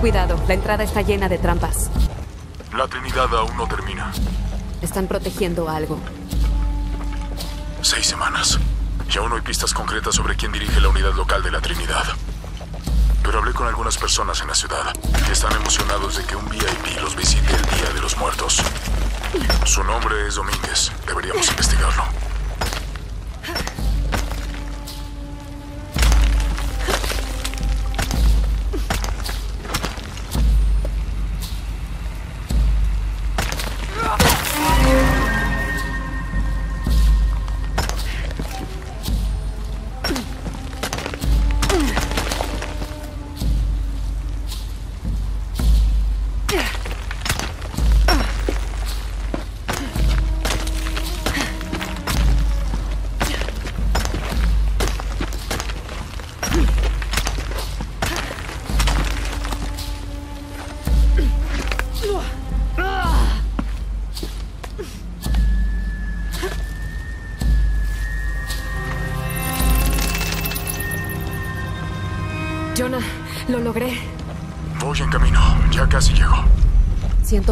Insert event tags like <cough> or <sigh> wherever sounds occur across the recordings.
cuidado, la entrada está llena de trampas. La Trinidad aún no termina. Están protegiendo algo. Seis semanas. Y aún no hay pistas concretas sobre quién dirige la unidad local de la Trinidad. Pero hablé con algunas personas en la ciudad y están emocionados de que un VIP los visite el Día de los Muertos. Su nombre es Domínguez. Deberíamos investigarlo.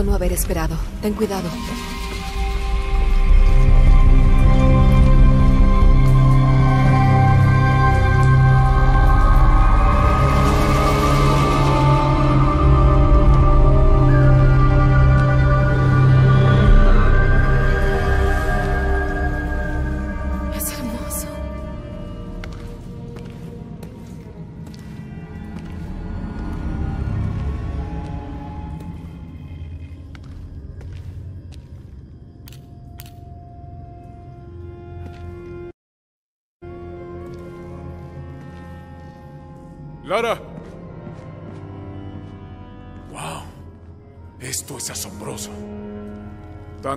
No haber esperado. Ten cuidado.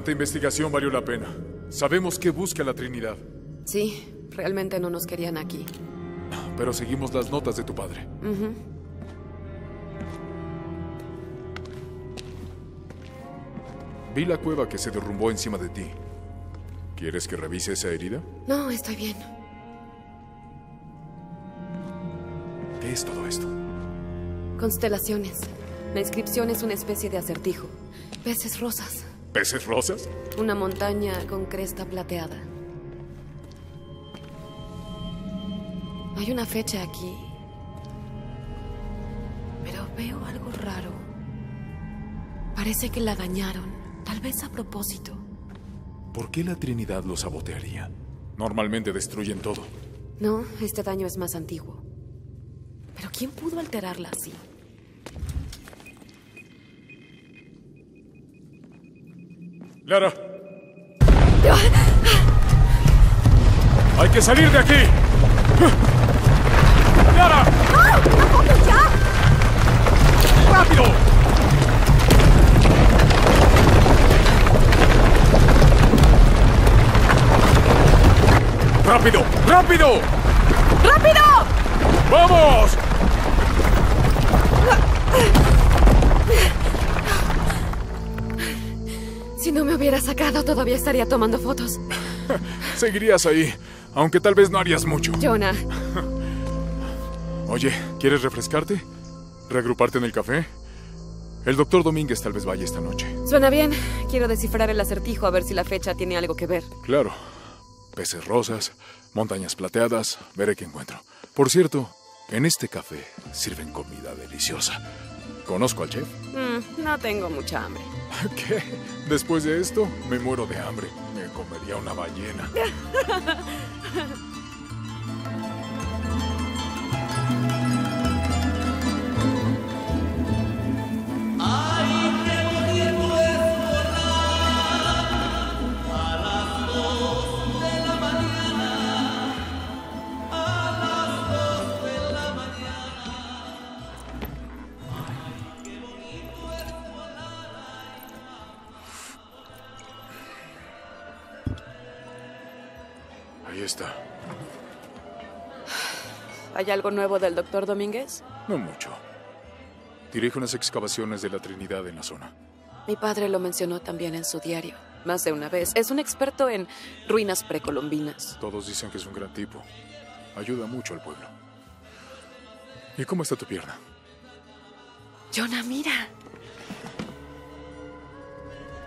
Tanta investigación valió la pena. Sabemos qué busca la Trinidad. Sí, realmente no nos querían aquí. Pero seguimos las notas de tu padre. Vi la cueva que se derrumbó encima de ti. ¿Quieres que revise esa herida? No, estoy bien. ¿Qué es todo esto? Constelaciones. La inscripción es una especie de acertijo. Peces rosas. ¿Peces rosas? Una montaña con cresta plateada. Hay una fecha aquí. Pero veo algo raro. Parece que la dañaron. Tal vez a propósito. ¿Por qué la Trinidad lo sabotearía? Normalmente destruyen todo. No, este daño es más antiguo. Pero ¿quién pudo alterarla así? Lara. Hay que salir de aquí. Lara. ¡Rápido! ¡Rápido! ¡Rápido! ¡Rápido! ¡Vamos! Si no me hubiera sacado, todavía estaría tomando fotos. <laughs> Seguirías ahí, aunque tal vez no harías mucho. Jonah, Oye, ¿quieres refrescarte? ¿Reagruparte en el café? El doctor Domínguez tal vez vaya esta noche. suena bien. Quiero descifrar el acertijo a ver si la fecha tiene algo que ver. Claro. Peces rosas, montañas plateadas, veré qué encuentro. Por cierto, en este café sirven comida deliciosa. ¿Conozco al chef? Mm, no tengo mucha hambre. <laughs> ¿Qué? Después de esto, me muero de hambre. Me comería una ballena. <laughs> ¿Hay algo nuevo del doctor Domínguez? No mucho. Dirige unas excavaciones de la Trinidad en la zona. Mi padre lo mencionó también en su diario, más de una vez. Es un experto en ruinas precolombinas. Todos dicen que es un gran tipo. Ayuda mucho al pueblo. ¿Y cómo está tu pierna? Jonah, mira.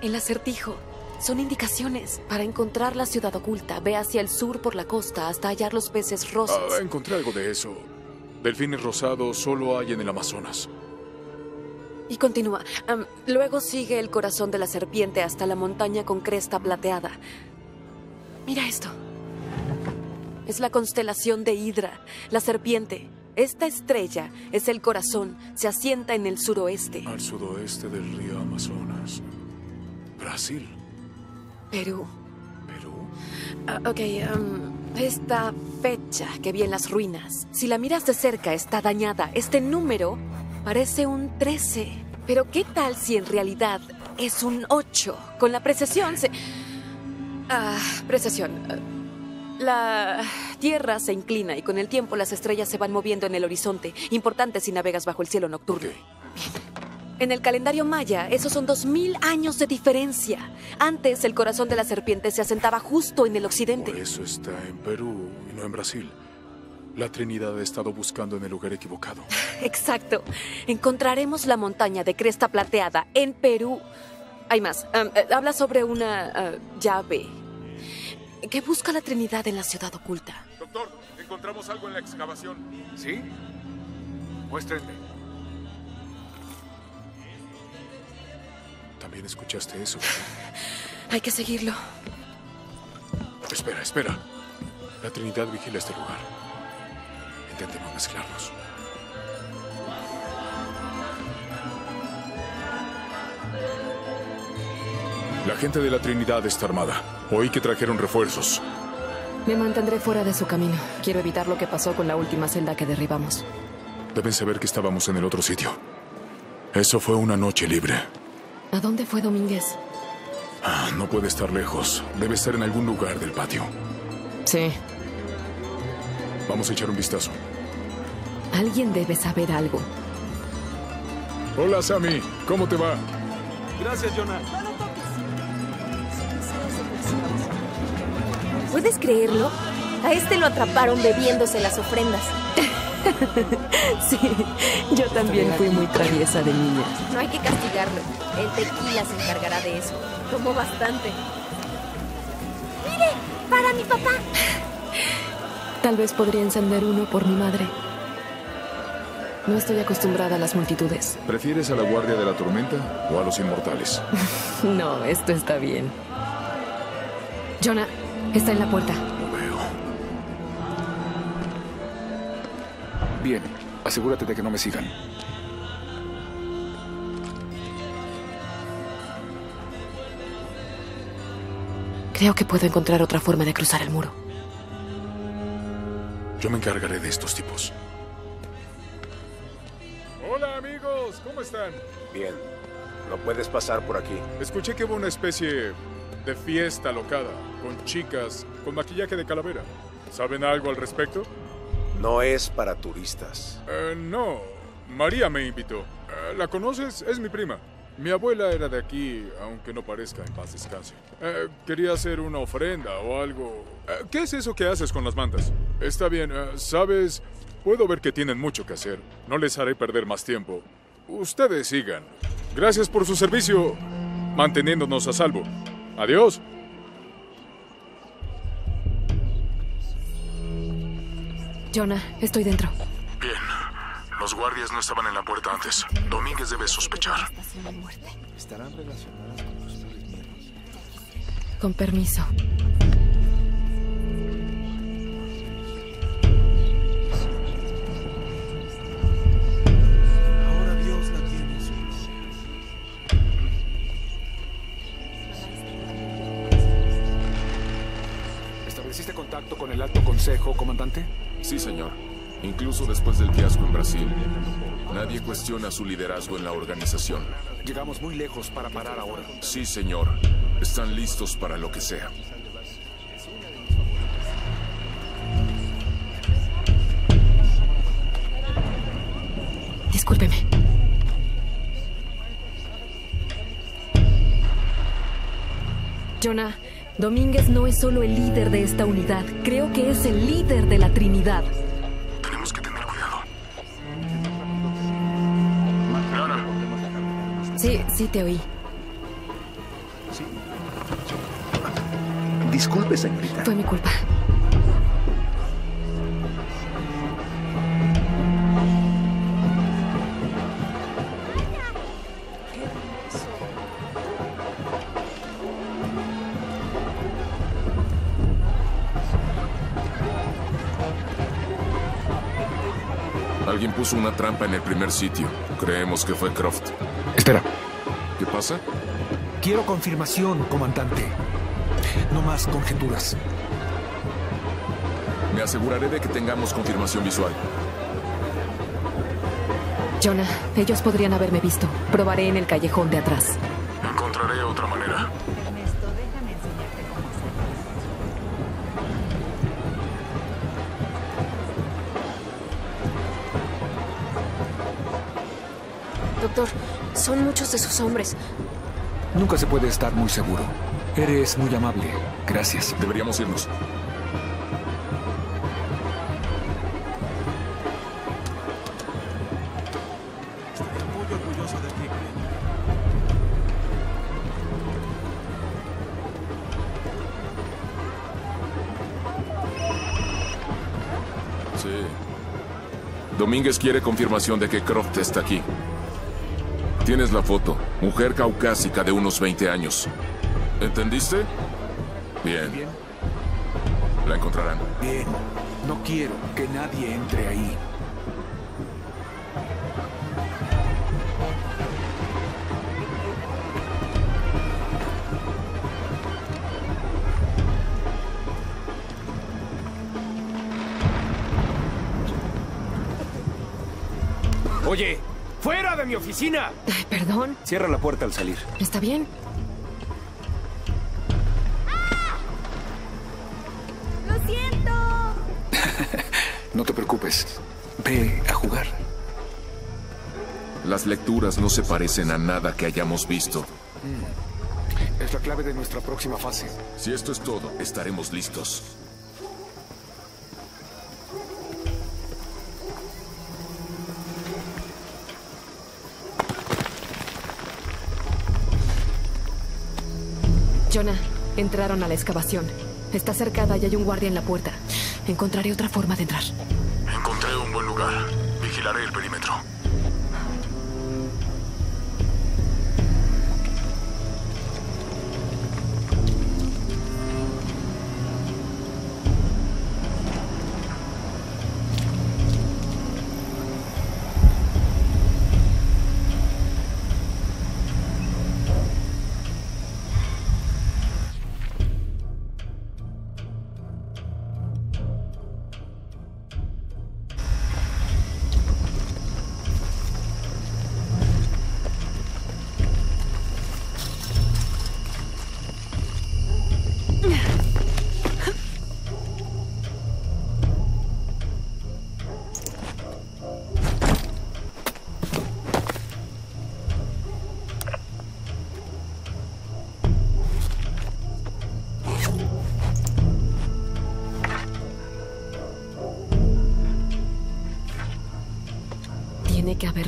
El acertijo. Son indicaciones. Para encontrar la ciudad oculta, ve hacia el sur por la costa hasta hallar los peces rosas. Ah, encontré algo de eso. Delfines rosados solo hay en el Amazonas. Y continúa. Luego sigue el corazón de la serpiente hasta la montaña con cresta plateada. Mira esto. Es la constelación de Hidra, la serpiente. Esta estrella es el corazón. Se asienta en el suroeste. Al sudoeste del río Amazonas. Brasil. Perú. Perú. Ah, ok, esta fecha que vi en las ruinas, si la miras de cerca está dañada. Este número parece un 13. Pero ¿qué tal si en realidad es un 8? Con la precesión se... Ah, precesión. La Tierra se inclina y con el tiempo las estrellas se van moviendo en el horizonte. Importante si navegas bajo el cielo nocturno. Ok. En el calendario maya, esos son dos mil años de diferencia. Antes, el corazón de la serpiente se asentaba justo en el occidente. Por eso está en Perú y no en Brasil. La Trinidad ha estado buscando en el lugar equivocado. <laughs> Exacto. Encontraremos la montaña de cresta plateada en Perú. Hay más. Eh, habla sobre una ah, llave. ¿Qué busca la Trinidad en la ciudad oculta? Doctor, encontramos algo en la excavación. ¿Sí? Muéstrenme. También escuchaste eso. <laughs> Hay que seguirlo. Espera, espera. La Trinidad vigila este lugar. Intentemos mezclarnos. La gente de la Trinidad está armada. Oí que trajeron refuerzos. Me mantendré fuera de su camino. Quiero evitar lo que pasó con la última celda que derribamos. Deben saber que estábamos en el otro sitio. Eso fue una noche libre. ¿A dónde fue Domínguez? Ah, no puede estar lejos. Debe estar en algún lugar del patio. Sí. Vamos a echar un vistazo. Alguien debe saber algo. Hola, Sammy. ¿Cómo te va? Gracias, Jonah. ¿Puedes creerlo? A este lo atraparon bebiéndose las ofrendas. <laughs> Sí, yo también fui muy traviesa de niña. No hay que castigarlo. El tequila se encargará de eso. Tomó bastante. ¡Mire! ¡Para mi papá! Tal vez podría encender uno por mi madre. No estoy acostumbrada a las multitudes. ¿Prefieres a la Guardia de la Tormenta o a los Inmortales? <laughs> No, esto está bien. Jonah, está en la puerta. Bien, asegúrate de que no me sigan. Creo que puedo encontrar otra forma de cruzar el muro. Yo me encargaré de estos tipos. Hola amigos, ¿cómo están? Bien, no puedes pasar por aquí. Escuché que hubo una especie de fiesta locada, con chicas, con maquillaje de calavera. ¿Saben algo al respecto? No es para turistas. Eh, no, María me invitó. Eh, ¿La conoces? Es mi prima. Mi abuela era de aquí, aunque no parezca en paz descanse. Eh, quería hacer una ofrenda o algo. ¿Qué es eso que haces con las mantas? Está bien, sabes, puedo ver que tienen mucho que hacer. No les haré perder más tiempo. Ustedes sigan. Gracias por su servicio, manteniéndonos a salvo. Adiós. Jonah, estoy dentro. Bien. Los guardias no estaban en la puerta antes. Domínguez debe sospechar. Con permiso. ¿Estableciste contacto con el alto consejo, comandante? Sí, señor. Incluso después del fiasco en Brasil. Nadie cuestiona su liderazgo en la organización. Llegamos muy lejos para parar ahora. Sí, señor. Están listos para lo que sea. Discúlpeme. Jonah, Domínguez no es solo el líder de esta unidad. Creo que es el líder de la Trinidad. Tenemos que tener cuidado. Sí, sí te oí. Disculpe, señorita. Fue mi culpa. Puso una trampa en el primer sitio. Creemos que fue Croft. Espera. ¿Qué pasa? Quiero confirmación, comandante. No más conjeturas. Me aseguraré de que tengamos confirmación visual. Jonah, ellos podrían haberme visto. Probaré en el callejón de atrás. Son muchos de sus hombres. Nunca se puede estar muy seguro. Eres muy amable. Gracias. Deberíamos irnos. Muy orgulloso de ti. Sí. Domínguez quiere confirmación de que Croft está aquí. Tienes la foto. Mujer caucásica de unos 20 años. ¿Entendiste? Bien. Bien. La encontrarán. Bien. No quiero que nadie entre ahí. Oye, mi oficina. Ay, perdón. Cierra la puerta al salir. ¿Está bien? ¡Lo siento! <laughs> No te preocupes. Ve a jugar. Las lecturas no se parecen a nada que hayamos visto. Es la clave de nuestra próxima fase. Si esto es todo, estaremos listos. Jonah, entraron a la excavación. Está cercada y hay un guardia en la puerta. Encontraré otra forma de entrar.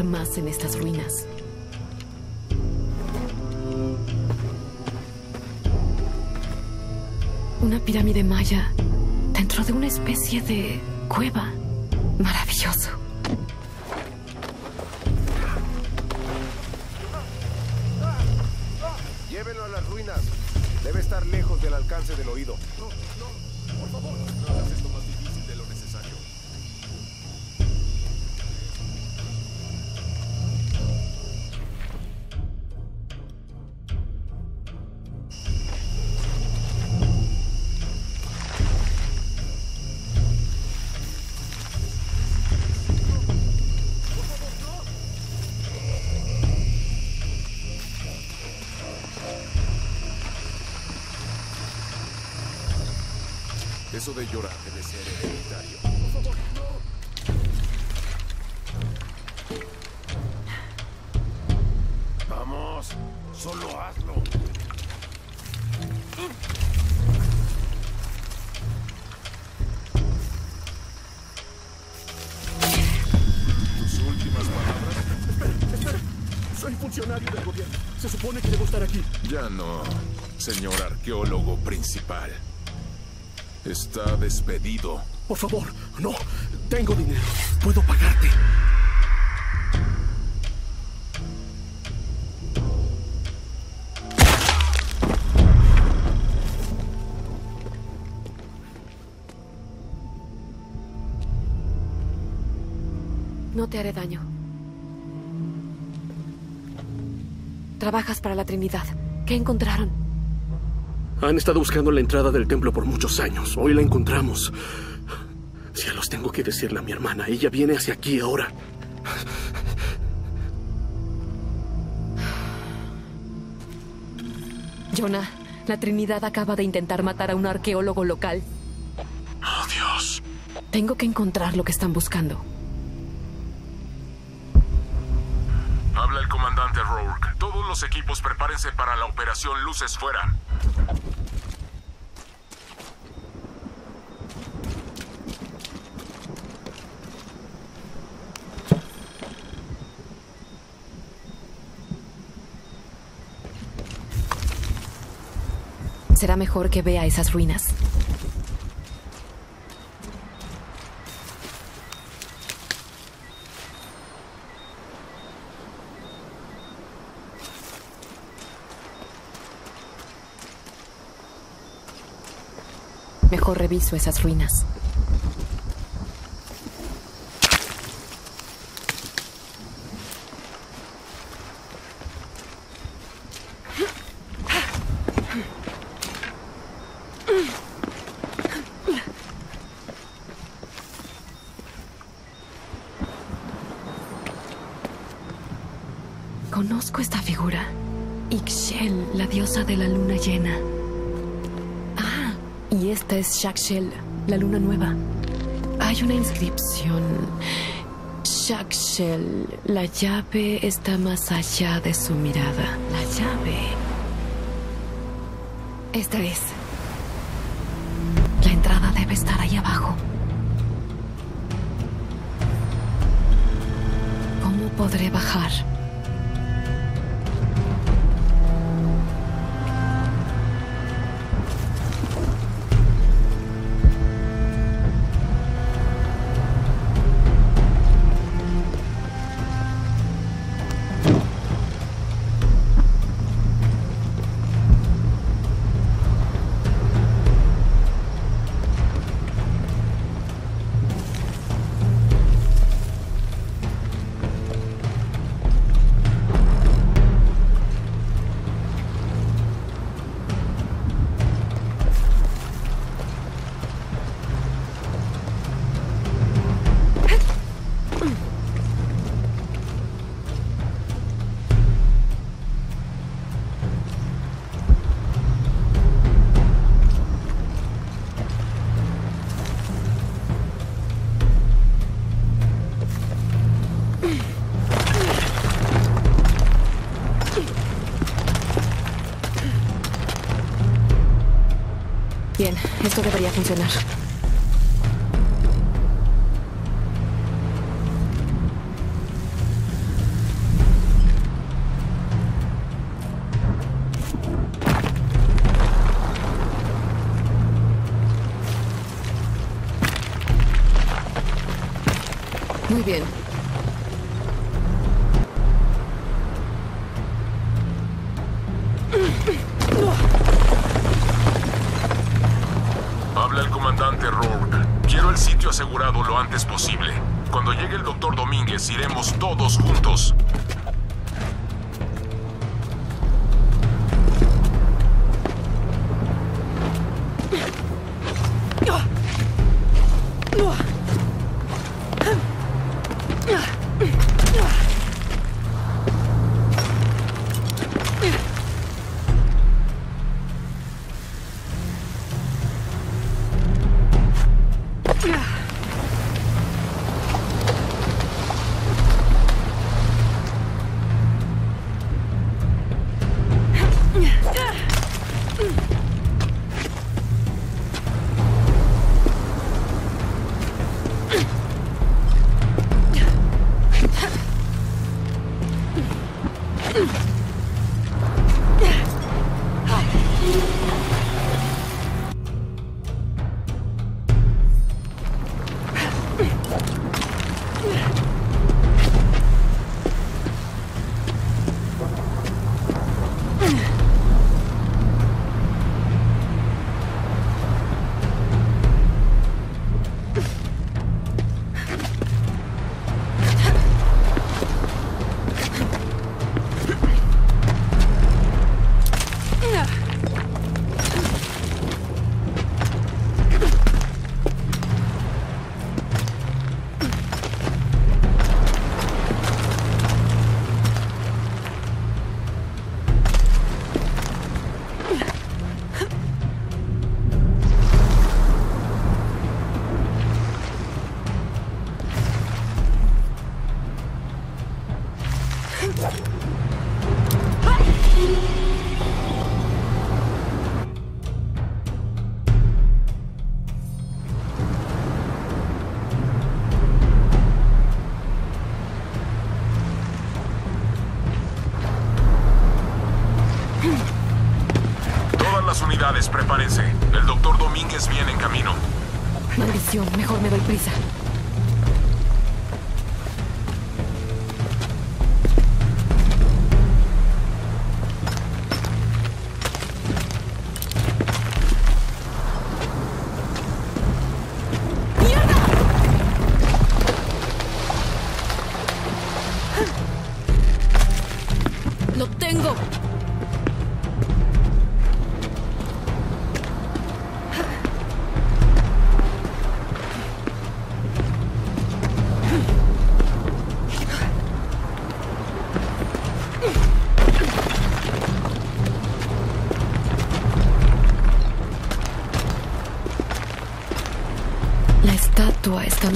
Más en estas ruinas. Una pirámide maya dentro de una especie de cueva. Maravilloso. Llévenlo a las ruinas. Debe estar lejos del alcance del oído. Eso de llorar debe ser hereditario. Vamos, solo hazlo. Tus últimas palabras. Soy funcionario del gobierno. Se supone que debo estar aquí. Ya no, señor arqueólogo principal. Está despedido. Por favor, no. Tengo dinero. Puedo pagarte. No te haré daño. Trabajas para la Trinidad. ¿Qué encontraron? Han estado buscando la entrada del templo por muchos años. Hoy la encontramos. Cielos, tengo que decirle a mi hermana. Ella viene hacia aquí ahora. Jonah, la Trinidad acaba de intentar matar a un arqueólogo local. Oh, Dios. Tengo que encontrar lo que están buscando. Habla el comandante Rourke. Todos los equipos prepárense para la operación Luces Fuera. Será mejor que vea esas ruinas. Mejor reviso esas ruinas. Shakshel, la luna nueva. Hay una inscripción. Shakshel, la llave está más allá de su mirada. La llave. Esta es. La entrada debe estar ahí abajo. ¿Cómo podré bajar? Bien, esto debería funcionar. Muy bien.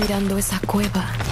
Mirando esa cueva.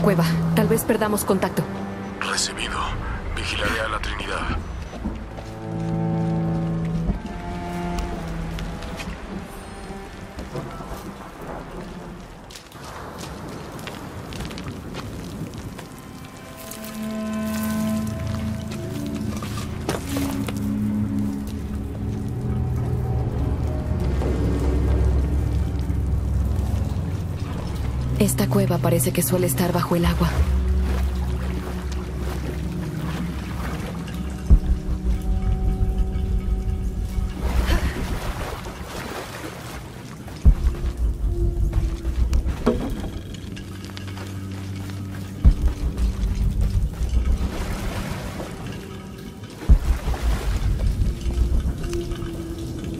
Cueva. Tal vez perdamos contacto. Esta cueva parece que suele estar bajo el agua.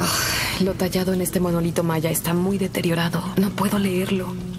Ah, Lo tallado en este monolito maya está muy deteriorado. No puedo leerlo.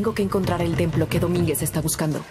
Tengo que encontrar el templo que Domínguez está buscando.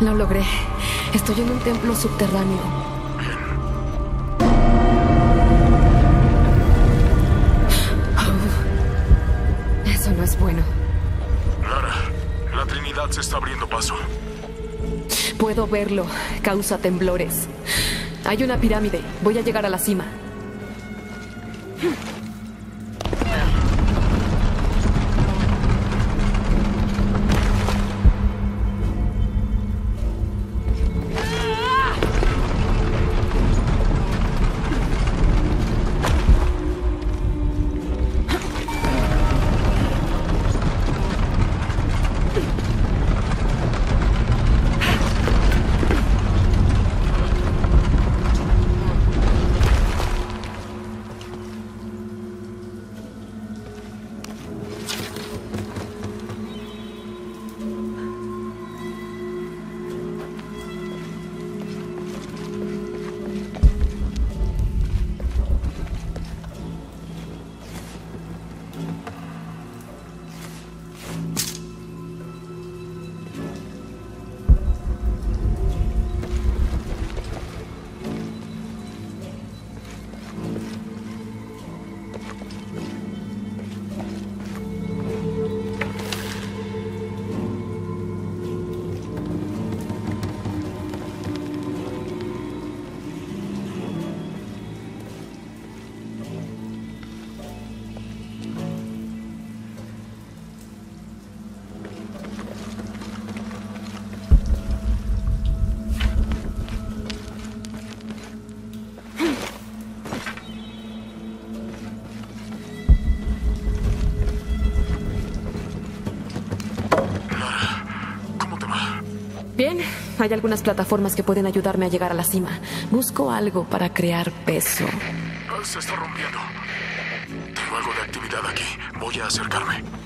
Lo logré. Estoy en un templo subterráneo. Oh, eso no es bueno. Lara, la Trinidad se está abriendo paso. Puedo verlo. Causa temblores. Hay una pirámide. Voy a llegar a la cima. Hay algunas plataformas que pueden ayudarme a llegar a la cima. Busco algo para crear peso. Se está rompiendo. Tengo algo de actividad aquí. Voy a acercarme.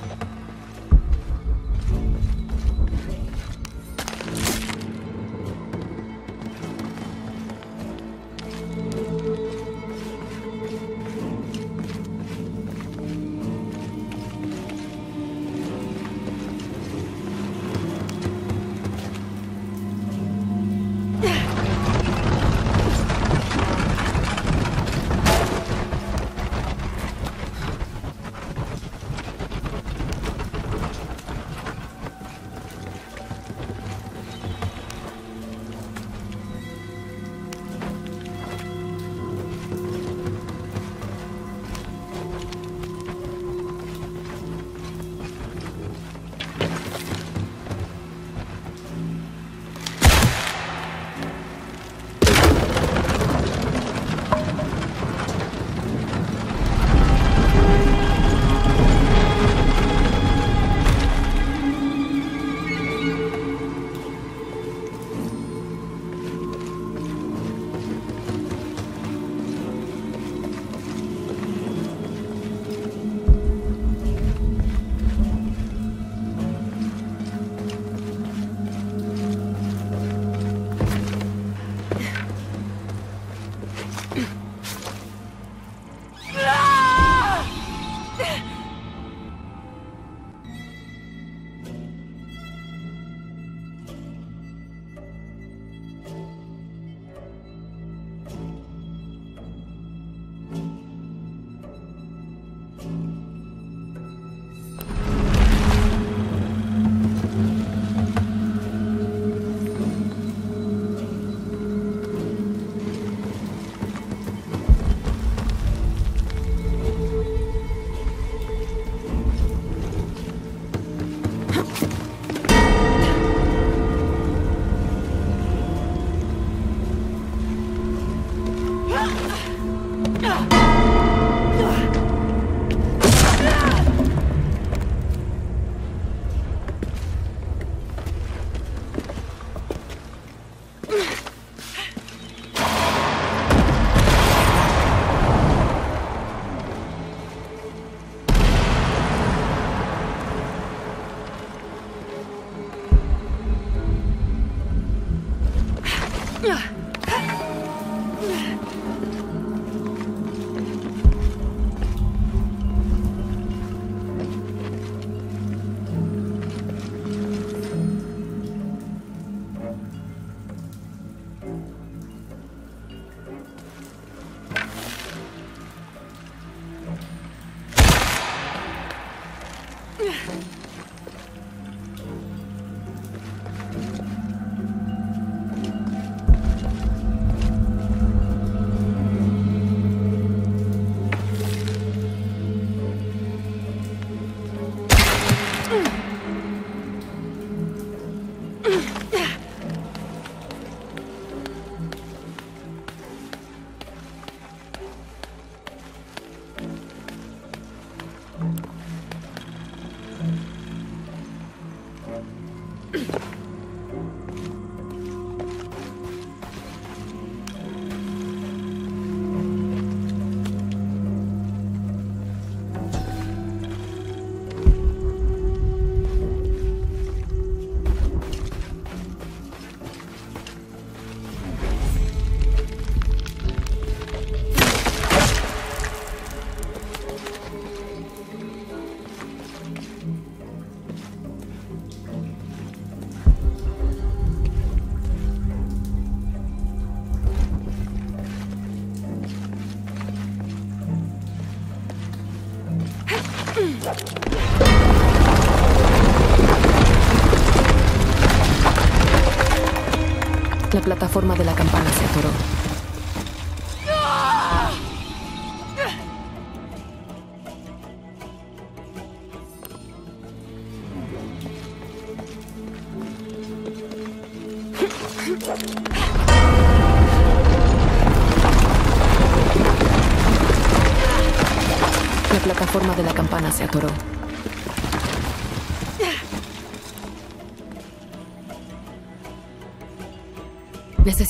Plataforma de la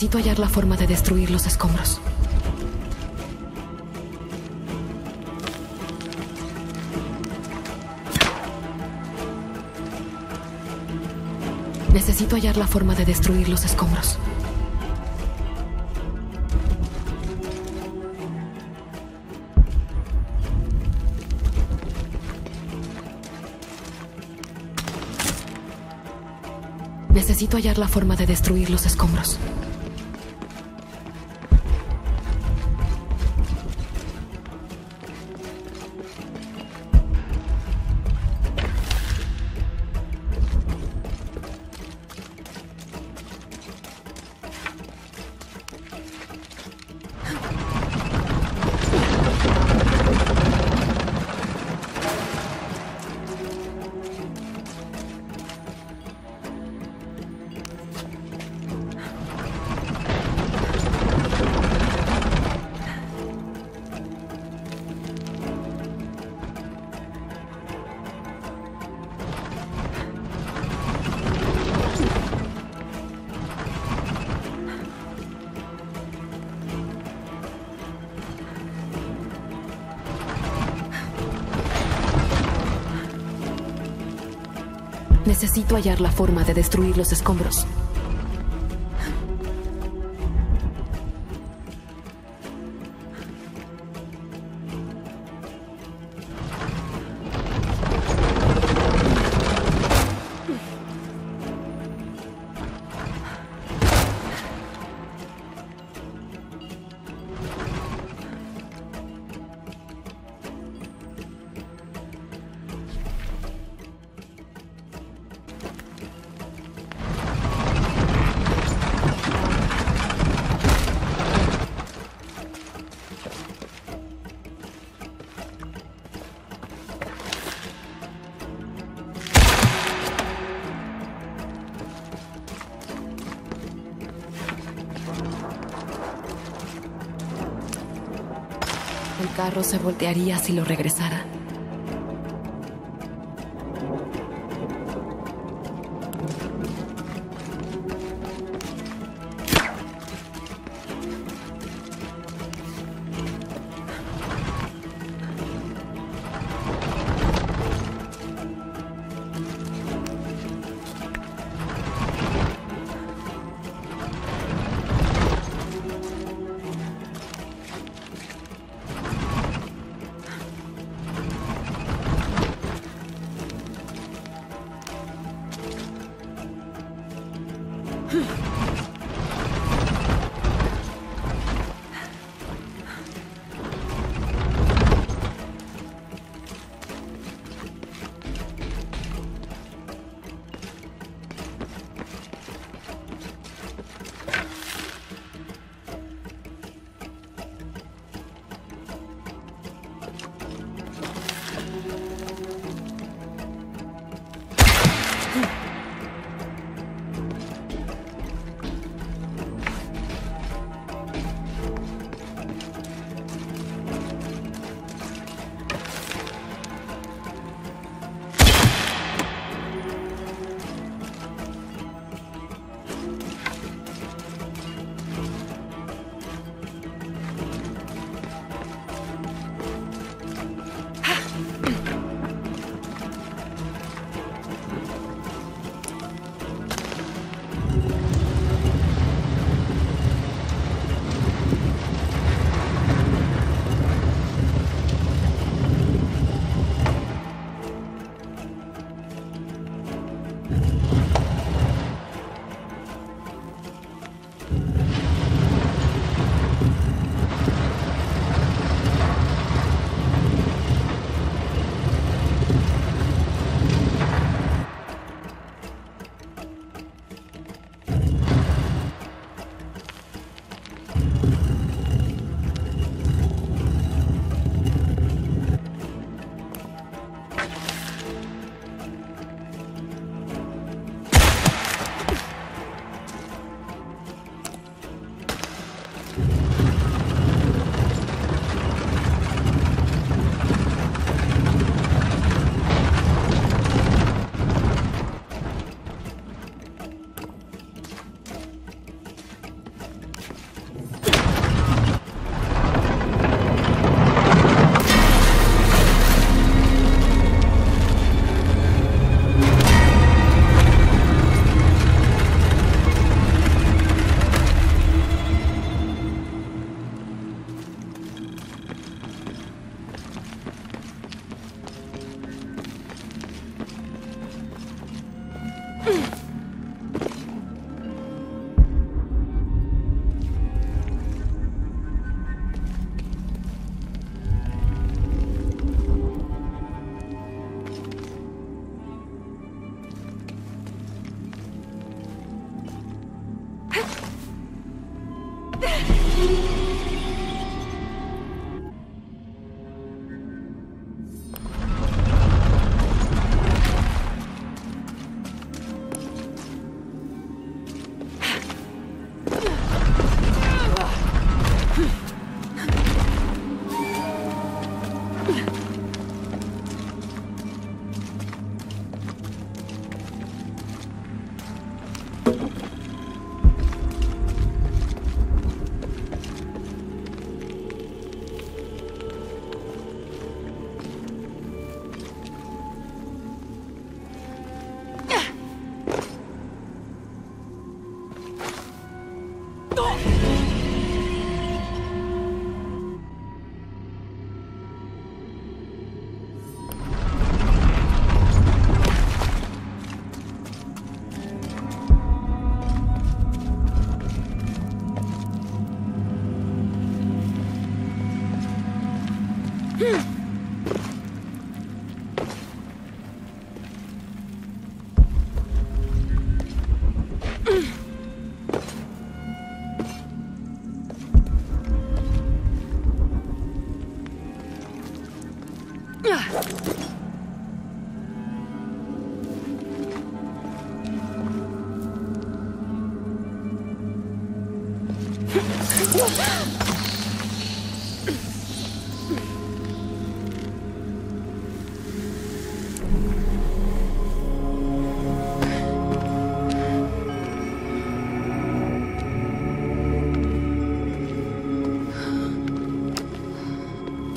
Necesito hallar la forma de destruir los escombros. Necesito hallar la forma de destruir los escombros. Necesito hallar la forma de destruir los escombros. Necesito hallar la forma de destruir los escombros. Se voltearía si lo regresara.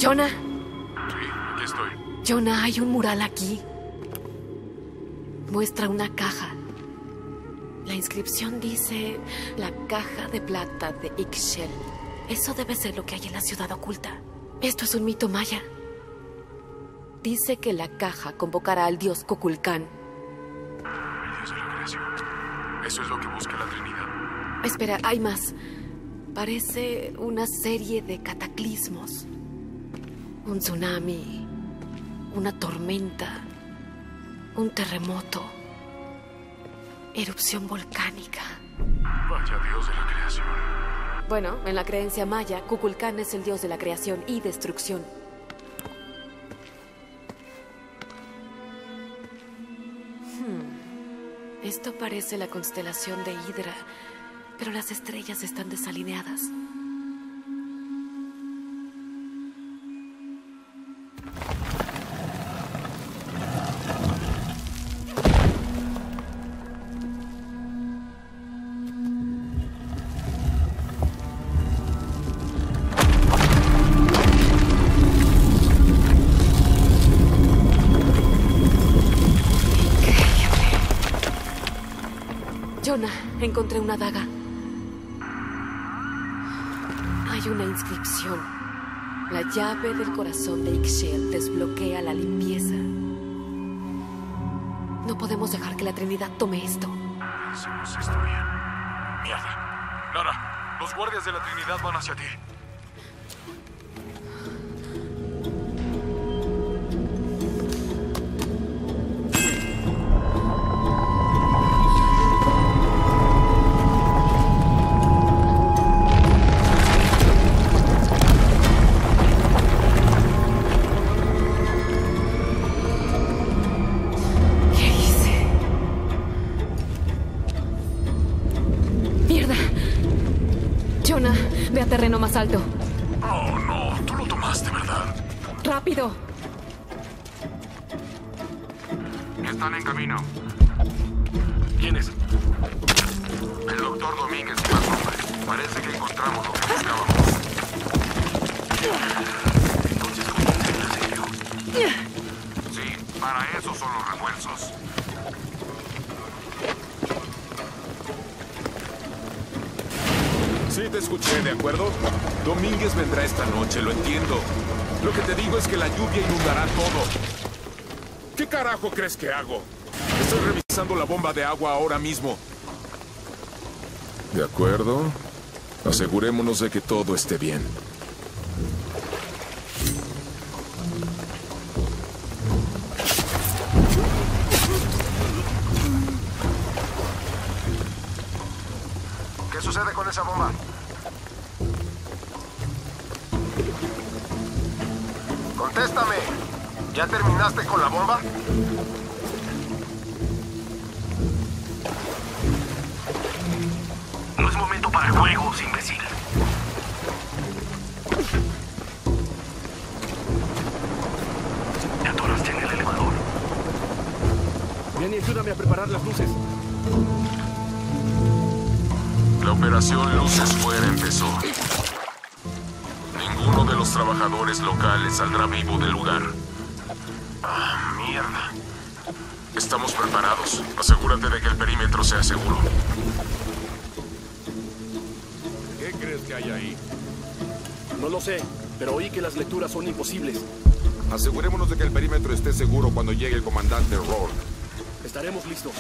Jonah, Sí, aquí estoy. Jonah, hay un mural aquí. Muestra una caja. La inscripción dice la caja de plata de Ixchel. Eso debe ser lo que hay en la ciudad oculta. Esto es un mito maya. Dice que la caja convocará al dios Kukulcán. El dios de la creación. Eso es lo que busca la Trinidad. Espera, hay más. Parece una serie de cataclismos. Un tsunami, una tormenta, un terremoto, erupción volcánica. Vaya dios de la creación. Bueno, en la creencia maya, Kukulcán es el dios de la creación y destrucción. Hmm. Esto parece la constelación de Hidra, pero las estrellas están desalineadas. Encontré una daga. Hay una inscripción. La llave del corazón de Ixchel desbloquea la limpieza. No podemos dejar que la Trinidad tome esto. Hacemos esto bien. Mierda. Lara, los guardias de la Trinidad van hacia ti. Carajo crees que hago? Estoy revisando la bomba de agua ahora mismo. De acuerdo. Asegurémonos de que todo esté bien. ¿Qué sucede con esa bomba? Contéstame. ¿Ya terminaste con la bomba? No es momento para juegos, imbécil. Te atoraste en el elevador. Ven y ayúdame a preparar las luces. La operación Luces Fuera empezó. Ninguno de los trabajadores locales saldrá vivo del lugar. Mierda. Estamos preparados. Asegúrate de que el perímetro sea seguro. ¿Qué crees que hay ahí? No lo sé, pero oí que las lecturas son imposibles. Asegurémonos de que el perímetro esté seguro cuando llegue el comandante Rourke. Estaremos listos.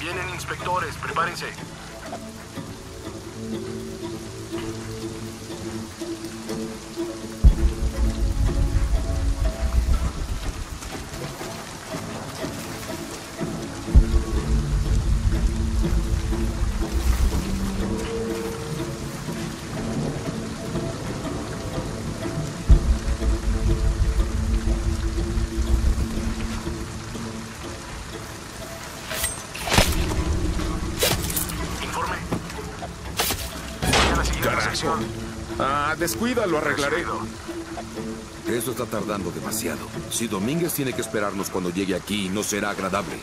Vienen inspectores, prepárense. Descuida, lo arreglaré. Esto está tardando demasiado. Si Domínguez tiene que esperarnos cuando llegue aquí, no será agradable.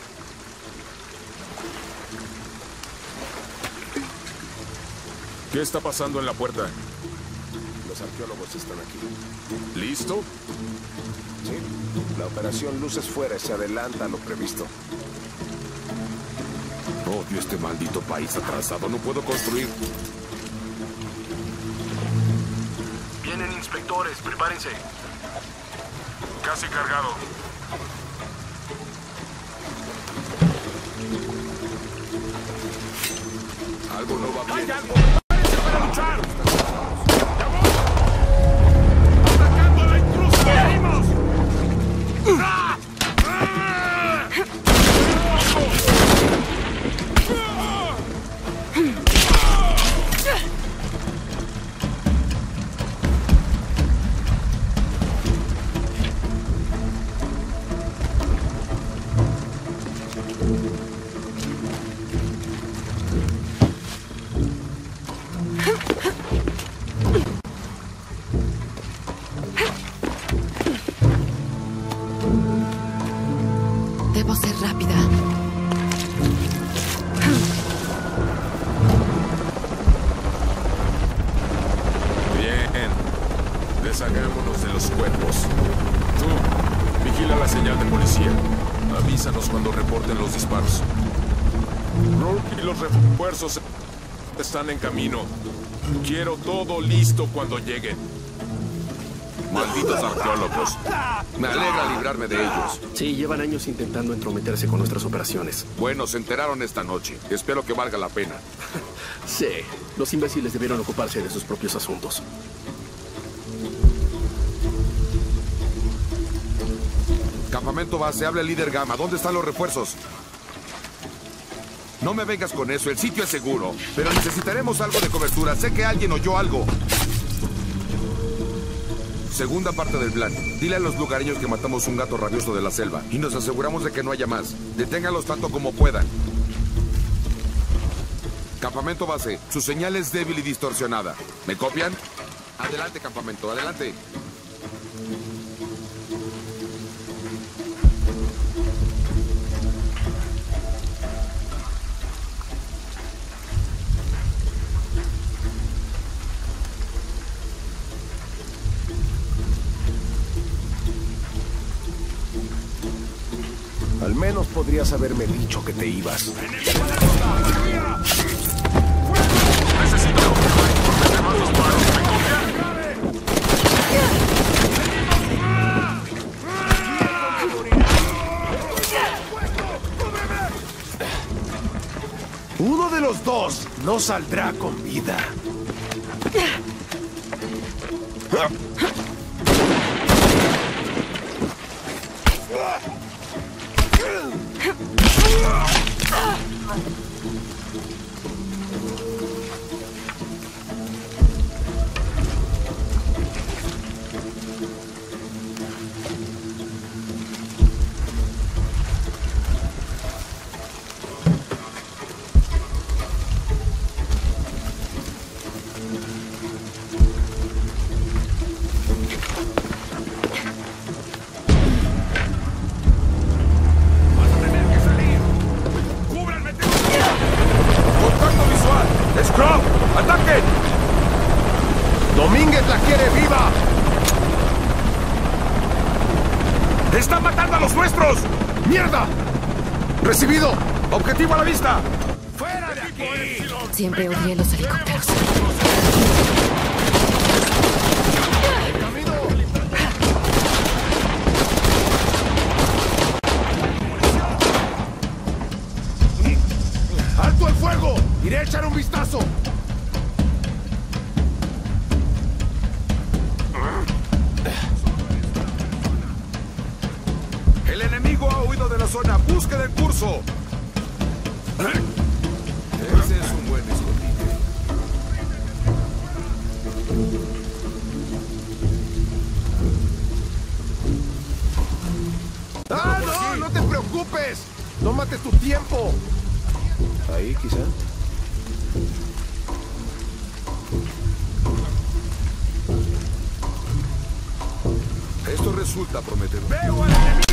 ¿Qué está pasando en la puerta? Los Los arqueólogos están aquí. ¿Listo? Sí. La operación Luces Fuera se adelanta a lo previsto. Odio este maldito país atrasado. No puedo construir. Prepárense. Casi cargado. Algo no va bien. Están en camino. Quiero todo listo cuando lleguen. Malditos arqueólogos. Me alegra librarme de ellos. Sí, llevan años intentando entrometerse con nuestras operaciones. Bueno, se enteraron esta noche. Espero que valga la pena. <laughs> Sí, los imbéciles debieron ocuparse de sus propios asuntos. Campamento base, habla el líder Gama. ¿Dónde están los refuerzos? No me vengas con eso, el sitio es seguro. Pero necesitaremos algo de cobertura. Sé que alguien oyó algo. Segunda parte del plan. Dile a los lugareños que matamos un gato rabioso de la selva y nos aseguramos de que no haya más. Deténgalos tanto como puedan. Campamento base, su señal es débil y distorsionada. ¿Me copian? Adelante, campamento, adelante. Al menos podrías haberme dicho que te ibas. Uno de los dos no saldrá con vida. Resulta prometedor.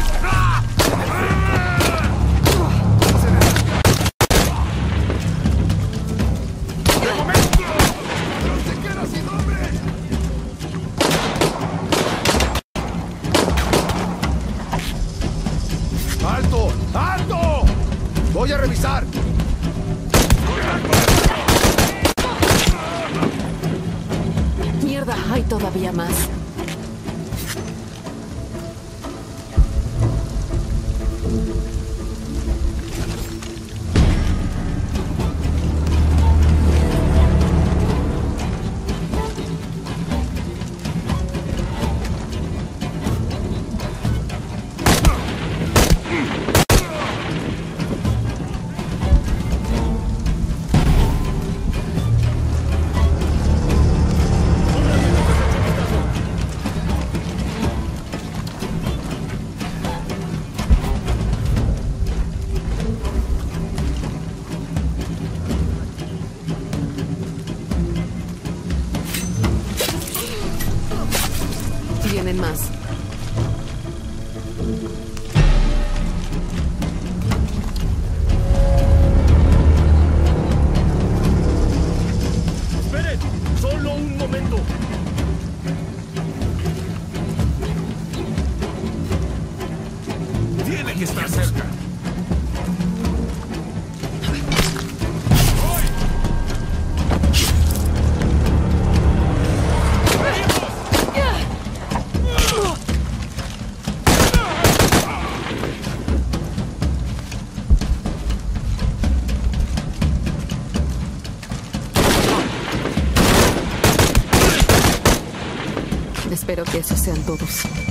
Esos sean todos.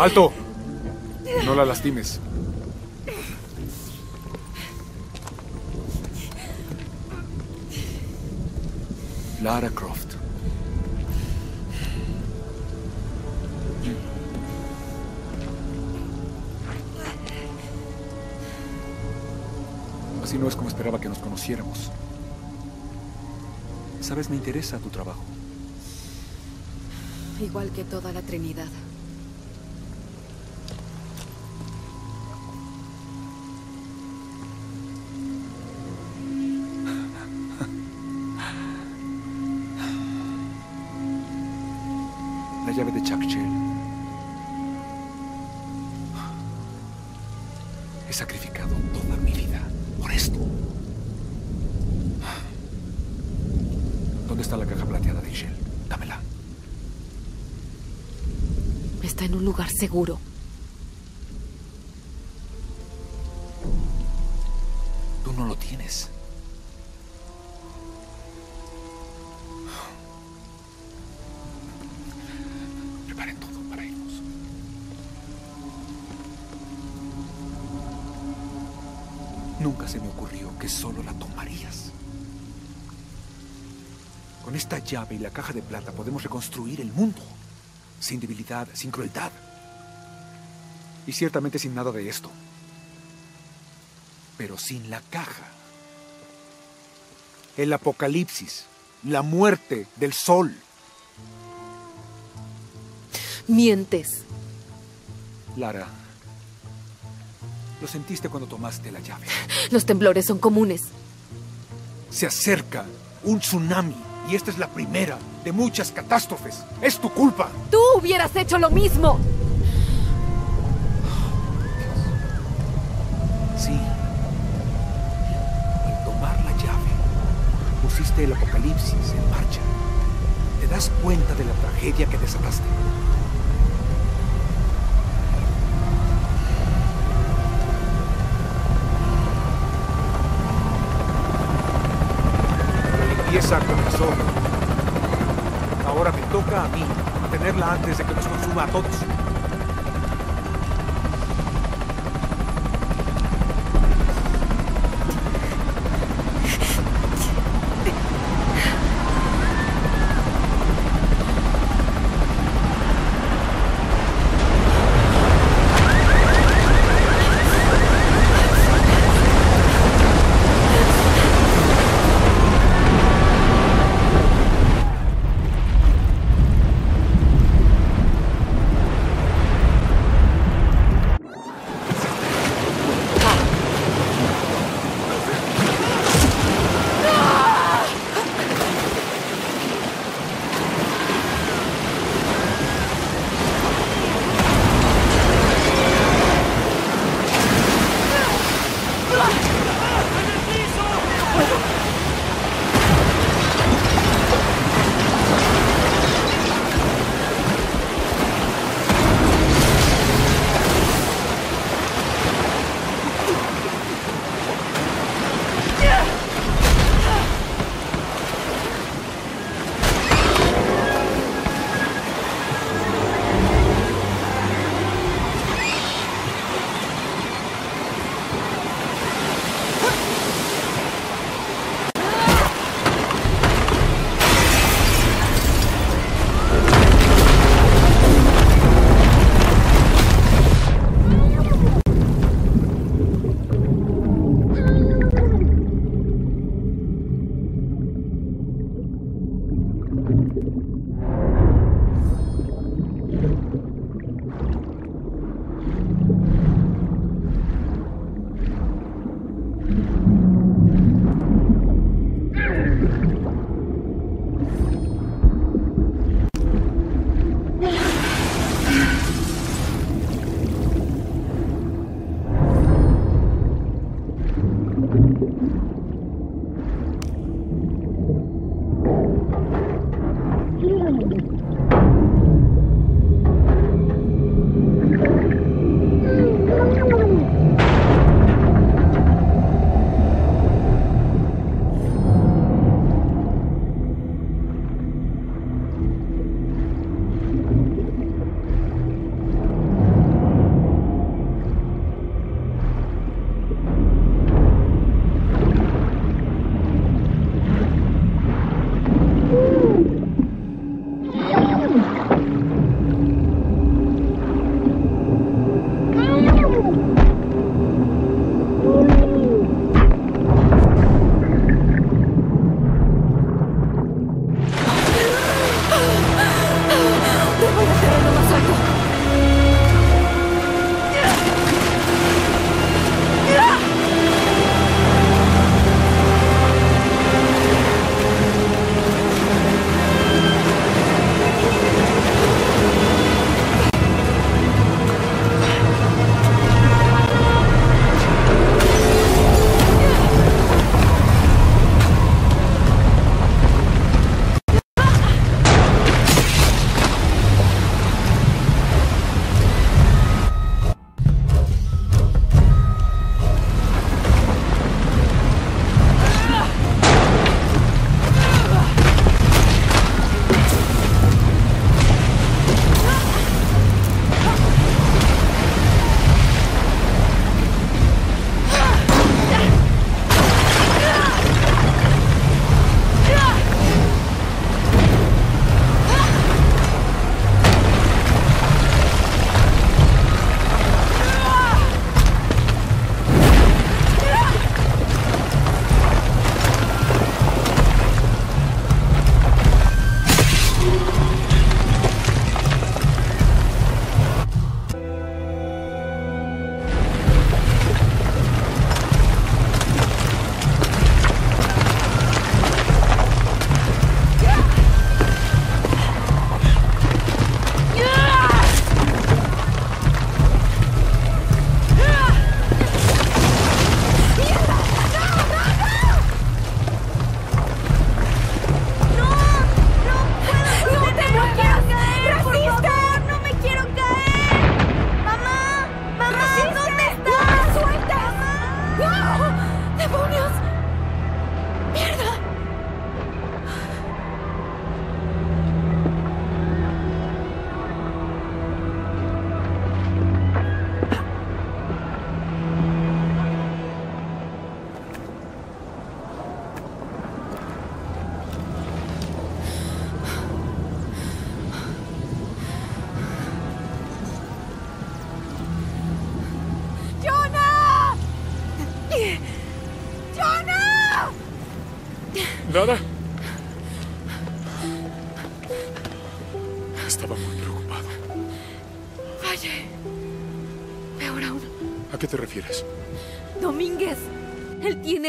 ¡Alto! No la lastimes. Lara Croft. Así no es como esperaba que nos conociéramos. Sabes, me interesa tu trabajo. Igual que toda la Trinidad. La llave de Chuck Shell. He sacrificado toda mi vida por esto. ¿Dónde está la caja plateada de Shell? Dámela. Está en un lugar seguro. Solo la tomarías. Con esta llave y la caja de plata podemos reconstruir el mundo. Sin debilidad, sin crueldad. Y ciertamente sin nada de esto. Pero sin la caja. El apocalipsis, la muerte del sol. Mientes. Lara, lo sentiste cuando tomaste la llave. Los temblores son comunes. Se acerca un tsunami y esta es la primera de muchas catástrofes. Es tu culpa. Tú hubieras hecho lo mismo. Sí. Al tomar la llave, pusiste el apocalipsis en marcha. ¿Te das cuenta de la tragedia que desataste? Ahora me toca a mí tenerla antes de que nos consuma a todos.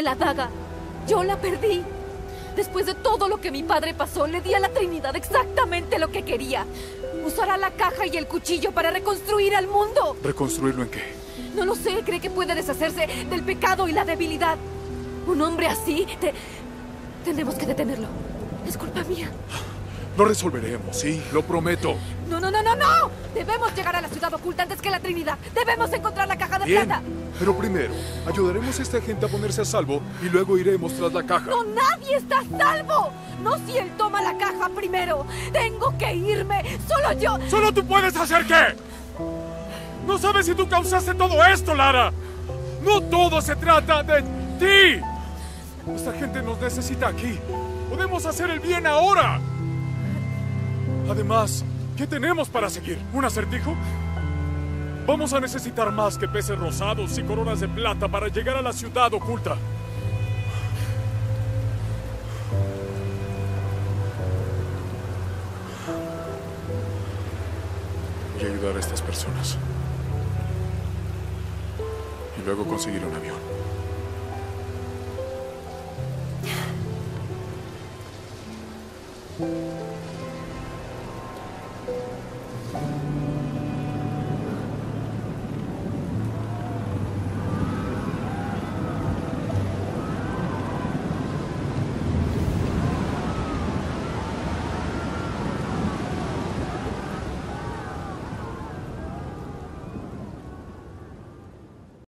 Tiene la daga. Yo la perdí. Después de todo lo que mi padre pasó, le di a la Trinidad exactamente lo que quería. Usará la caja y el cuchillo para reconstruir al mundo. ¿Reconstruirlo en qué? No lo sé, cree que puede deshacerse del pecado y la debilidad. Un hombre así, te... tenemos que detenerlo. Es culpa mía. Lo resolveremos, sí, lo prometo. No, no, no, no, no. Debemos llegar a la ciudad oculta antes que la Trinidad. Debemos encontrar la caja de Bien, plata. Pero primero, ayudaremos a esta gente a ponerse a salvo y luego iremos tras la caja. No, nadie está a salvo. No si él toma la caja primero. Tengo que irme. Solo yo. ¿Solo tú puedes hacer qué? No sabes si tú causaste todo esto, Lara. No todo se trata de ti. Esta gente nos necesita aquí. Podemos hacer el bien ahora. Además, ¿qué tenemos para seguir? ¿Un acertijo? Vamos a necesitar más que peces rosados y coronas de plata para llegar a la ciudad oculta. A ayudar a estas personas. Y luego conseguir un avión.